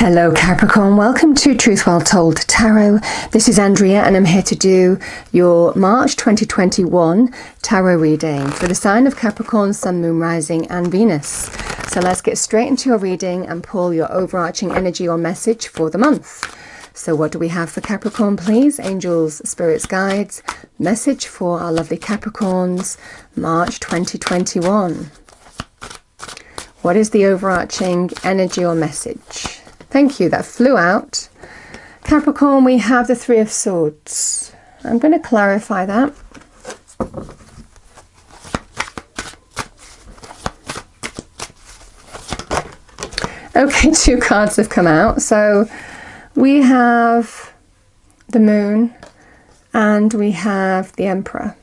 Hello, Capricorn. Welcome to Truth Well Told Tarot. This is Andrea, and I'm here to do your March 2021 tarot reading for the sign of Capricorn, Sun, Moon, Rising, and Venus. So let's get straight into your reading and pull your overarching energy or message for the month. So, what do we have for Capricorn, please? Angels, spirits, guides, message for our lovely Capricorns, March 2021. What is the overarching energy or message? Thank you, that flew out. Capricorn, we have the Three of Swords. I'm going to clarify that. Okay, two cards have come out. So we have the Moon and we have the Emperor.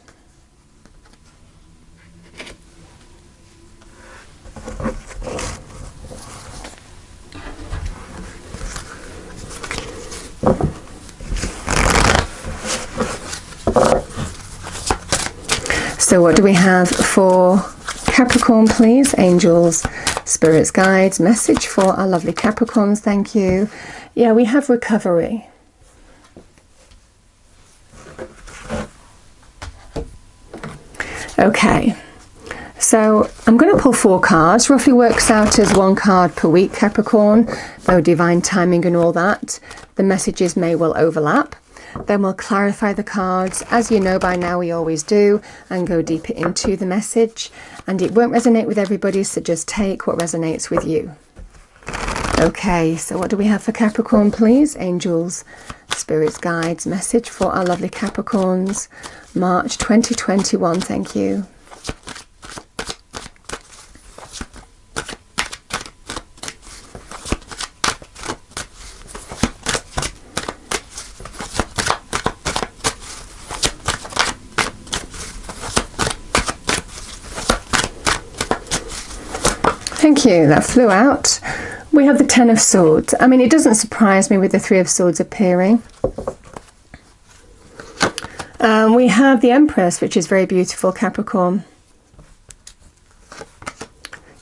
So, what do we have for Capricorn, please? Angels, spirits, guides, message for our lovely Capricorns. Thank you. Yeah, we have recovery. Okay, so I'm going to pull four cards. Roughly works out as one card per week, Capricorn, though divine timing and all that. The messages may well overlap. Then we'll clarify the cards, as you know by now we always do, and go deeper into the message. And it won't resonate with everybody, so just take what resonates with you. Okay, so what do we have for Capricorn, please? Angels, spirits, guides, message for our lovely Capricorns, March 2021. Thank you. You, that flew out. We have the Ten of Swords. I mean, it doesn't surprise me with the Three of Swords appearing. Um, we have the Empress, which is very beautiful, Capricorn.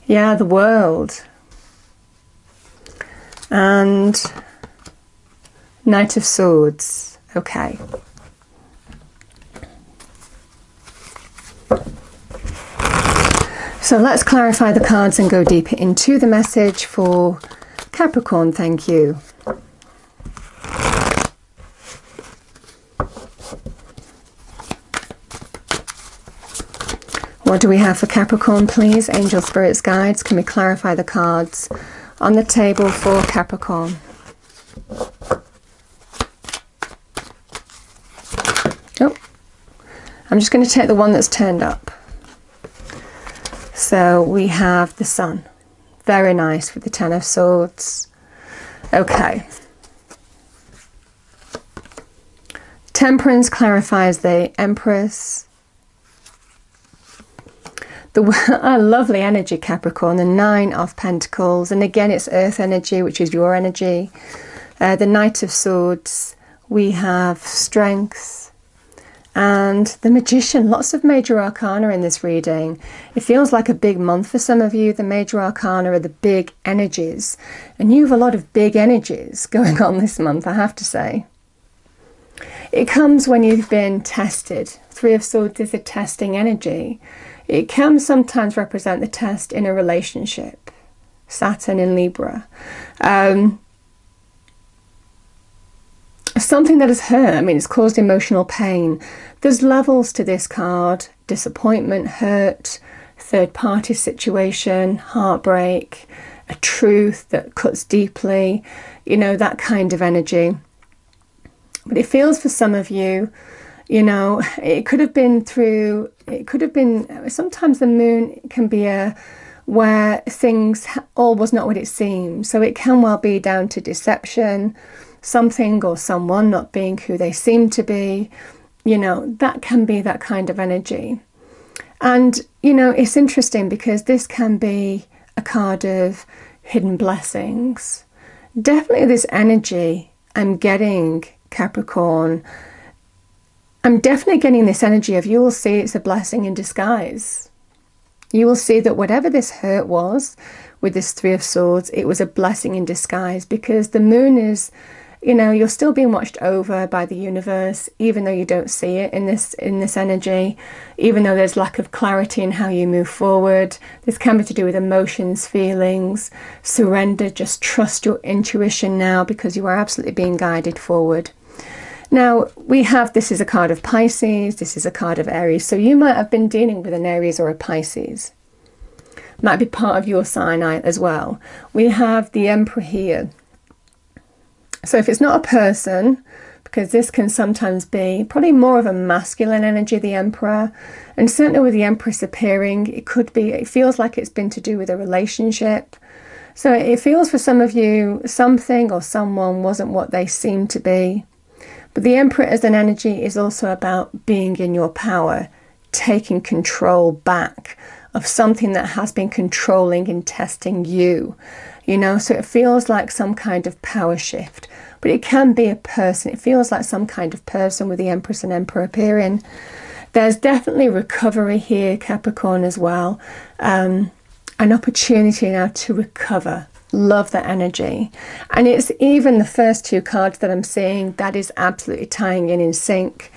Yeah, the world. And Knight of Swords. Okay. So let's clarify the cards and go deeper into the message for Capricorn. Thank you. What do we have for Capricorn, please? Angel Spirits Guides. Can we clarify the cards on the table for Capricorn? Oh, I'm just going to take the one that's turned up. So we have the Sun. Very nice with the Ten of Swords. Okay. Temperance clarifies the Empress. The a lovely energy, Capricorn, the Nine of Pentacles. And again, it's Earth energy, which is your energy. Uh, the Knight of Swords. We have strength and the magician lots of major arcana in this reading. It feels like a big month for some of you the major arcana are the big energies. And you have a lot of big energies going on this month i have to say. It comes when you've been tested. Three of swords is a testing energy. It can sometimes represent the test in a relationship saturn in libra. Um, something that has hurt. I mean, it's caused emotional pain. There's levels to this card disappointment, hurt, third party situation, heartbreak, a truth that cuts deeply, you know, that kind of energy. But it feels for some of you, you know, it could have been through, it could have been, sometimes the moon can be a, where things all was not what it seemed. So it can well be down to deception, something or someone not being who they seem to be, you know, that can be that kind of energy. And, you know, it's interesting because this can be a card of hidden blessings. Definitely, this energy I'm getting, Capricorn. I'm definitely getting this energy of you will see it's a blessing in disguise. You will see that whatever this hurt was, with this Three of Swords, it was a blessing in disguise because the moon is you know you're still being watched over by the universe even though you don't see it in this in this energy even though there's lack of clarity in how you move forward. This can be to do with emotions feelings surrender just trust your intuition now because you are absolutely being guided forward. Now we have this is a card of pisces this is a card of aries so you might have been dealing with an aries or a pisces. Might be part of your sign as well. We have the emperor here so if it's not a person, because this can sometimes be probably more of a masculine energy, the Emperor, and certainly with the Empress appearing, it could be, it feels like it's been to do with a relationship. So it feels for some of you something or someone wasn't what they seemed to be. But the Emperor as an energy is also about being in your power, taking control back of something that has been controlling and testing you you know, so it feels like some kind of power shift, but it can be a person. It feels like some kind of person with the Empress and Emperor appearing. There's definitely recovery here, Capricorn, as well. Um, an opportunity now to recover. Love that energy. And it's even the first two cards that I'm seeing that is absolutely tying in in sync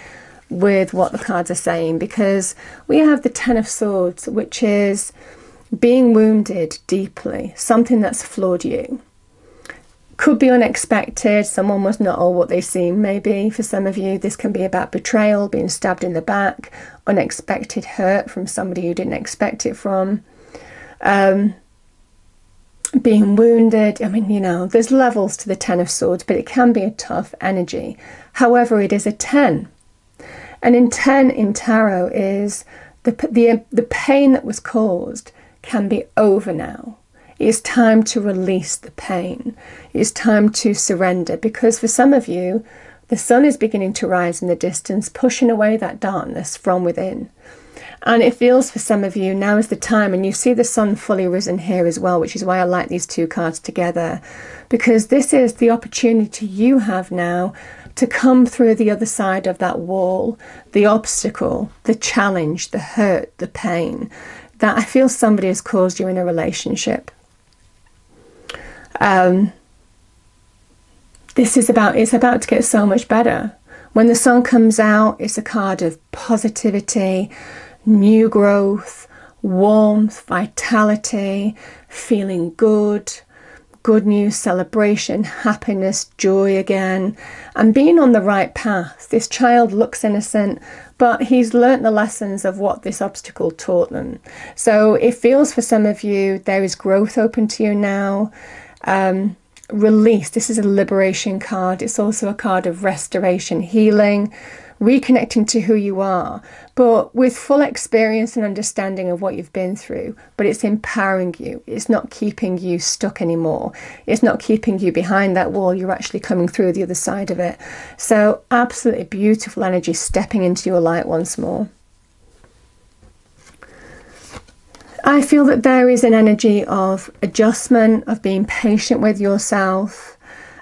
with what the cards are saying because we have the Ten of Swords, which is being wounded deeply, something that's flawed you. Could be unexpected, someone was not all what they seem, maybe. For some of you, this can be about betrayal, being stabbed in the back, unexpected hurt from somebody you didn't expect it from. Um, being wounded. I mean, you know, there's levels to the Ten of Swords, but it can be a tough energy. However, it is a 10. And in 10 in tarot is the, the, the pain that was caused can be over now. It is time to release the pain. It is time to surrender because for some of you, the sun is beginning to rise in the distance, pushing away that darkness from within. And it feels for some of you now is the time, and you see the sun fully risen here as well, which is why I like these two cards together, because this is the opportunity you have now to come through the other side of that wall, the obstacle, the challenge, the hurt, the pain, that I feel somebody has caused you in a relationship. Um, this is about it's about to get so much better. When the sun comes out, it's a card of positivity, new growth, warmth, vitality, feeling good, good news, celebration, happiness, joy again, and being on the right path. This child looks innocent, but he's learnt the lessons of what this obstacle taught them. So it feels for some of you there is growth open to you now. Um, release. This is a liberation card. It's also a card of restoration, healing reconnecting to who you are, but with full experience and understanding of what you've been through. But it's empowering you, it's not keeping you stuck anymore, it's not keeping you behind that wall. You're actually coming through the other side of it. So, absolutely beautiful energy stepping into your light once more. I feel that there is an energy of adjustment, of being patient with yourself,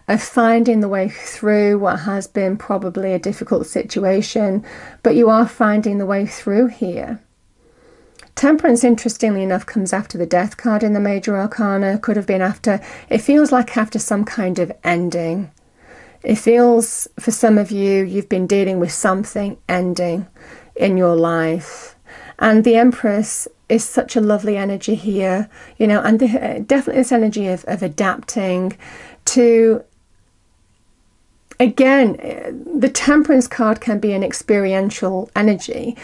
of finding the way through what has been probably a difficult situation, but you are finding the way through here. Temperance, interestingly enough, comes after the death card in the major arcana. Could have been after, it feels like after some kind of ending. It feels for some of you, you've been dealing with something ending in your life. And the Empress is such a lovely energy here, you know, and the, uh, definitely this energy of, of adapting to again, uh, the temperance card can be an experiential energy.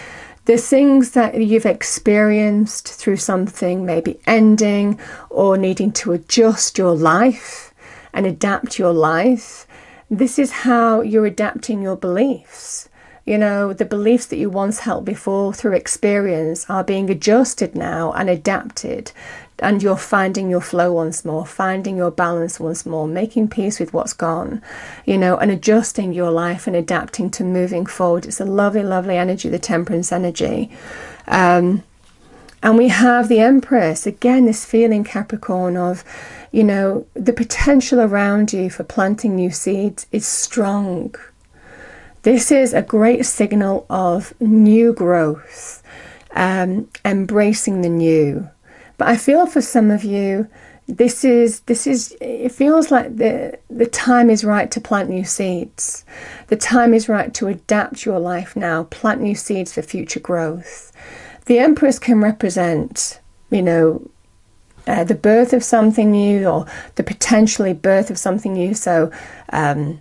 The things that you've experienced through something maybe ending or needing to adjust your life and adapt your life. This is how you're adapting your beliefs. You know, the beliefs that you once held before through experience are being adjusted now and adapted and you're finding your flow once more, finding your balance once more, making peace with what's gone, you know, and adjusting your life and adapting to moving forward. It's a lovely, lovely energy, the temperance energy. Um, and we have the Empress, again, this feeling, Capricorn, of, you know, the potential around you for planting new seeds is strong. This is a great signal of new growth, um, embracing the new, but I feel for some of you, this is this is it feels like the the time is right to plant new seeds. The time is right to adapt your life now plant new seeds for future growth. The empress can represent you know uh, the birth of something new or the potentially birth of something new. So um,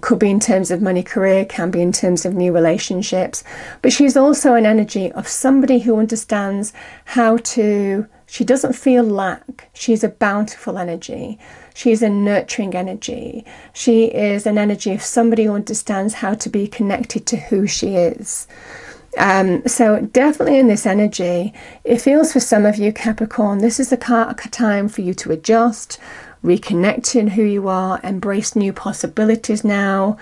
could be in terms of money career, can be in terms of new relationships. But she's also an energy of somebody who understands how to, she doesn't feel lack. She's a bountiful energy. She's a nurturing energy. She is an energy of somebody who understands how to be connected to who she is. Um, so definitely in this energy, it feels for some of you Capricorn, this is the time for you to adjust, reconnecting who you are, embrace new possibilities now,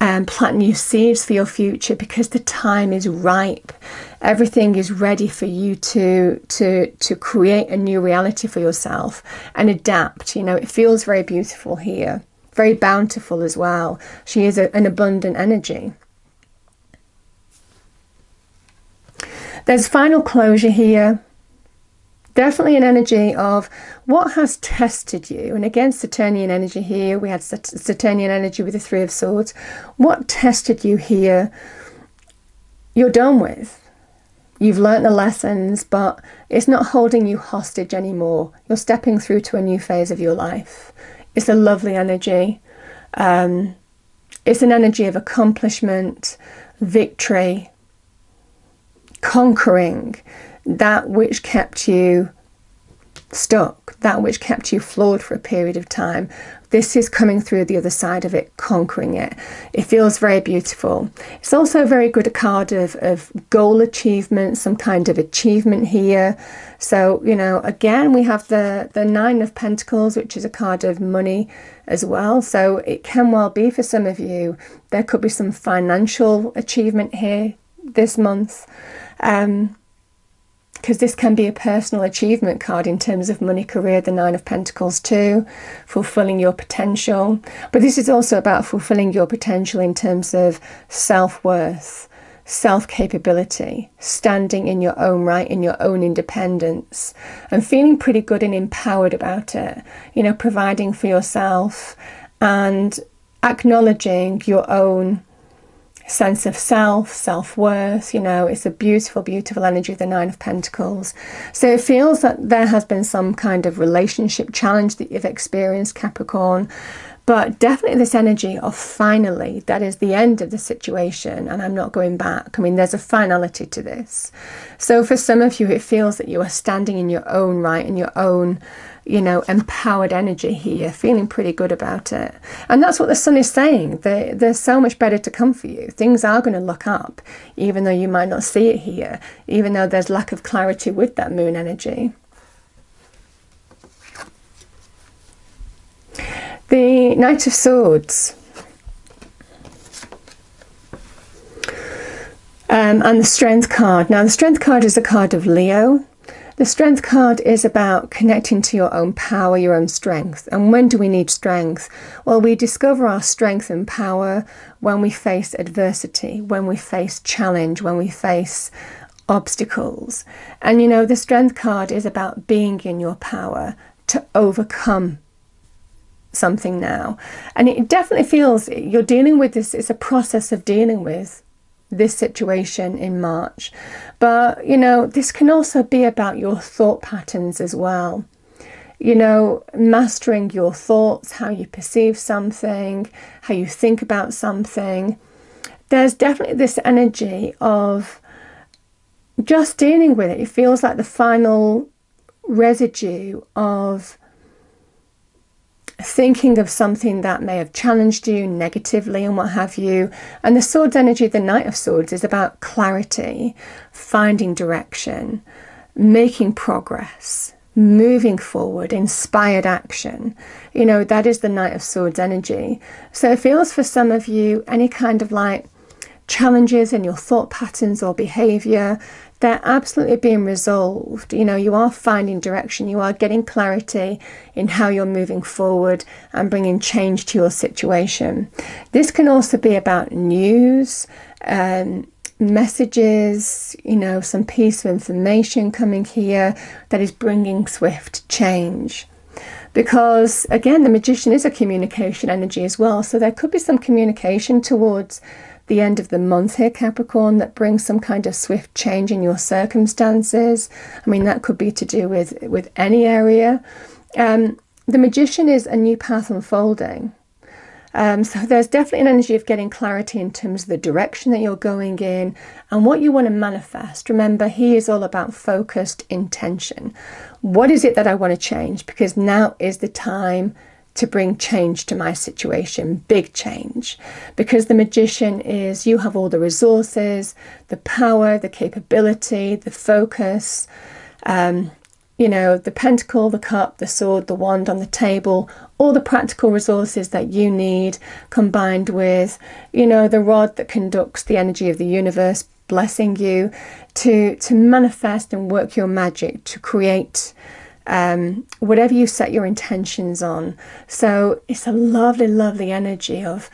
and plant new seeds for your future because the time is ripe. Everything is ready for you to to to create a new reality for yourself and adapt. You know, it feels very beautiful here, very bountiful as well. She is a, an abundant energy. There's final closure here definitely an energy of what has tested you. And again, Saturnian energy here. We had Saturnian energy with the Three of Swords. What tested you here, you're done with. You've learnt the lessons, but it's not holding you hostage anymore. You're stepping through to a new phase of your life. It's a lovely energy. Um, it's an energy of accomplishment, victory, conquering that which kept you stuck, that which kept you flawed for a period of time. This is coming through the other side of it, conquering it. It feels very beautiful. It's also a very good card of, of goal achievement, some kind of achievement here. So, you know, again, we have the, the Nine of Pentacles, which is a card of money as well. So it can well be for some of you, there could be some financial achievement here this month. Um, because this can be a personal achievement card in terms of money, career, the Nine of Pentacles too, fulfilling your potential. But this is also about fulfilling your potential in terms of self worth, self capability, standing in your own right, in your own independence, and feeling pretty good and empowered about it. You know, providing for yourself and acknowledging your own sense of self, self worth. You know, it's a beautiful, beautiful energy, of the Nine of Pentacles. So it feels that there has been some kind of relationship challenge that you've experienced, Capricorn. But definitely this energy of finally, that is the end of the situation and I'm not going back. I mean, there's a finality to this. So for some of you, it feels that you are standing in your own right, in your own you know, empowered energy here, feeling pretty good about it. And that's what the sun is saying. there's so much better to come for you. Things are going to look up, even though you might not see it here, even though there's lack of clarity with that moon energy. The Knight of Swords. Um, and the Strength card. Now, the Strength card is a card of Leo. The strength card is about connecting to your own power, your own strength. And when do we need strength? Well, we discover our strength and power when we face adversity, when we face challenge, when we face obstacles. And you know, the strength card is about being in your power to overcome something now. And it definitely feels you're dealing with this, it's a process of dealing with this situation in March. But, you know, this can also be about your thought patterns as well. You know, mastering your thoughts, how you perceive something, how you think about something. There's definitely this energy of just dealing with it. It feels like the final residue of thinking of something that may have challenged you negatively and what have you. And the Swords energy, the Knight of Swords, is about clarity, finding direction, making progress, moving forward, inspired action. You know, that is the Knight of Swords energy. So it feels for some of you any kind of like challenges in your thought patterns or behavior they're absolutely being resolved. You know, you are finding direction, you are getting clarity in how you're moving forward and bringing change to your situation. This can also be about news. Um, messages, you know, some piece of information coming here that is bringing swift change. Because again, the magician is a communication energy as well. So there could be some communication towards the end of the month here, Capricorn, that brings some kind of swift change in your circumstances. I mean, that could be to do with, with any area. Um, the magician is a new path unfolding. Um, so there's definitely an energy of getting clarity in terms of the direction that you're going in and what you want to manifest. Remember, he is all about focused intention. What is it that I want to change? Because now is the time to bring change to my situation, big change. Because the magician is you have all the resources, the power, the capability, the focus. Um, you know, the pentacle, the cup, the sword, the wand on the table, all the practical resources that you need combined with, you know, the rod that conducts the energy of the universe, blessing you to to manifest and work your magic to create um, whatever you set your intentions on. So it's a lovely, lovely energy of.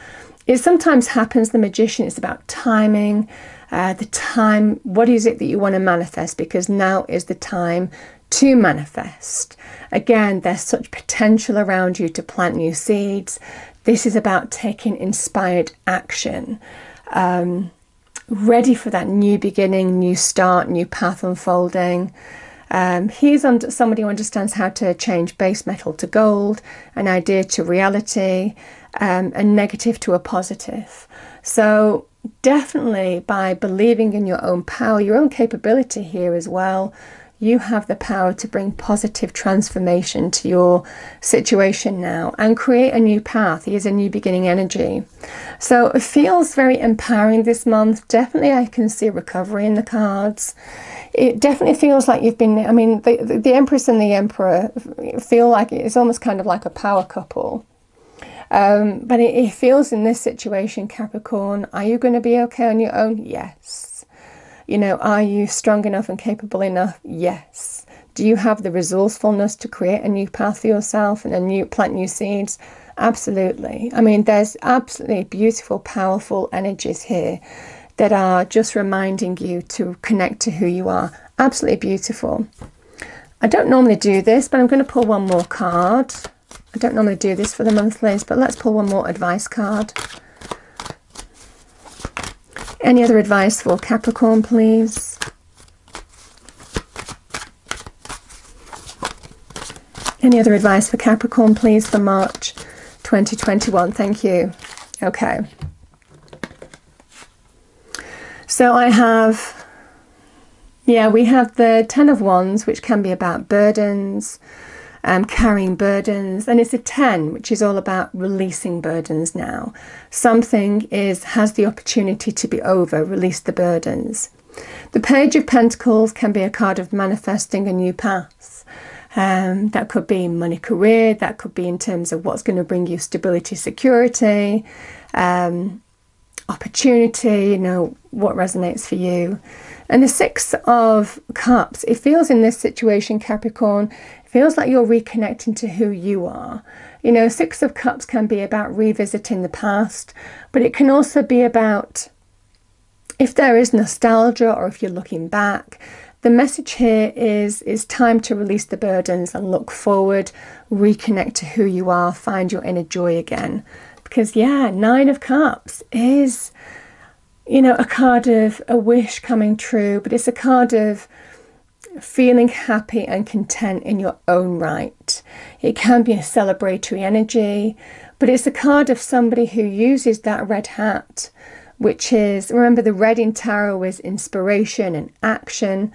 It sometimes happens. The magician. It's about timing, uh, the time. What is it that you want to manifest? Because now is the time to manifest. Again, there's such potential around you to plant new seeds. This is about taking inspired action, um, ready for that new beginning, new start, new path unfolding. Um, he's under, somebody who understands how to change base metal to gold, an idea to reality, um, a negative to a positive. So, definitely by believing in your own power, your own capability here as well, you have the power to bring positive transformation to your situation now and create a new path. He is a new beginning energy. So it feels very empowering this month. Definitely, I can see recovery in the cards. It definitely feels like you've been, I mean, the, the, the Empress and the Emperor feel like it's almost kind of like a power couple. Um, but it, it feels in this situation, Capricorn, are you going to be okay on your own? Yes. You know, are you strong enough and capable enough? Yes. Do you have the resourcefulness to create a new path for yourself and a new plant new seeds? Absolutely. I mean, there's absolutely beautiful, powerful energies here that are just reminding you to connect to who you are. Absolutely beautiful. I don't normally do this, but I'm going to pull one more card. I don't normally do this for the monthlies, but let's pull one more advice card. Any other advice for Capricorn, please? Any other advice for Capricorn, please, for March 2021? Thank you. Okay. So I have, yeah, we have the Ten of Wands, which can be about burdens, um, carrying burdens, and it's a 10, which is all about releasing burdens now. Something is has the opportunity to be over, release the burdens. The Page of Pentacles can be a card of manifesting a new path. Um, that could be money career, that could be in terms of what's going to bring you stability, security, um, opportunity, you know, what resonates for you. And the Six of Cups, it feels in this situation, Capricorn, feels like you're reconnecting to who you are. You know, Six of Cups can be about revisiting the past, but it can also be about if there is nostalgia or if you're looking back. The message here is it's time to release the burdens and look forward, reconnect to who you are, find your inner joy again. Because yeah, 9 of cups is you know, a card of a wish coming true, but it's a card of feeling happy and content in your own right. It can be a celebratory energy, but it's a card of somebody who uses that red hat, which is remember the red in tarot is inspiration and action.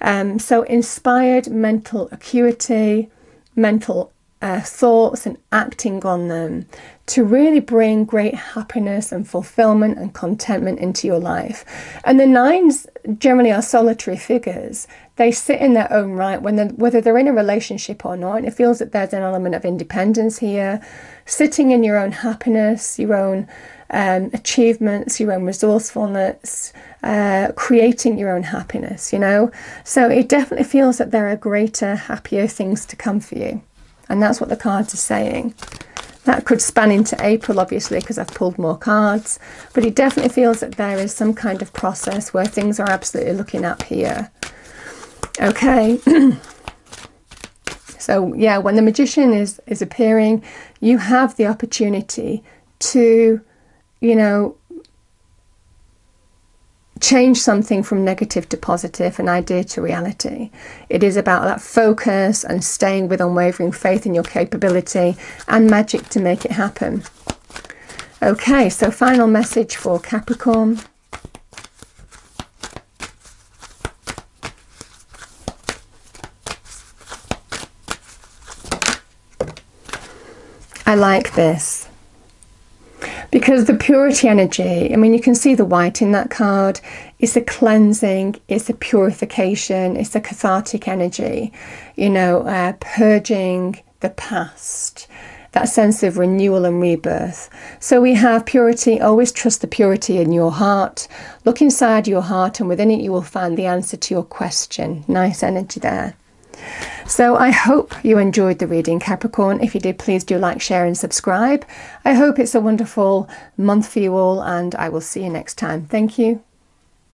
Um, so inspired mental acuity, mental uh, thoughts and acting on them to really bring great happiness and fulfillment and contentment into your life. And the nines generally are solitary figures. They sit in their own right when they're, whether they're in a relationship or not. And It feels that there's an element of independence here, sitting in your own happiness, your own um, achievements, your own resourcefulness, uh, creating your own happiness, you know? So it definitely feels that there are greater, happier things to come for you. And that's what the cards are saying. That could span into April, obviously, because I've pulled more cards. But it definitely feels that there is some kind of process where things are absolutely looking up here. Okay. so, yeah, when the magician is, is appearing, you have the opportunity to, you know, change something from negative to positive, an idea to reality. It is about that focus and staying with unwavering faith in your capability and magic to make it happen. Okay, so final message for Capricorn. I like this because the purity energy, I mean, you can see the white in that card. It's a cleansing, it's a purification, it's a cathartic energy, you know, uh, purging the past, that sense of renewal and rebirth. So we have purity, always trust the purity in your heart. Look inside your heart, and within it, you will find the answer to your question. Nice energy there. So I hope you enjoyed the reading, Capricorn. If you did, please do like, share, and subscribe. I hope it's a wonderful month for you all, and I will see you next time. Thank you.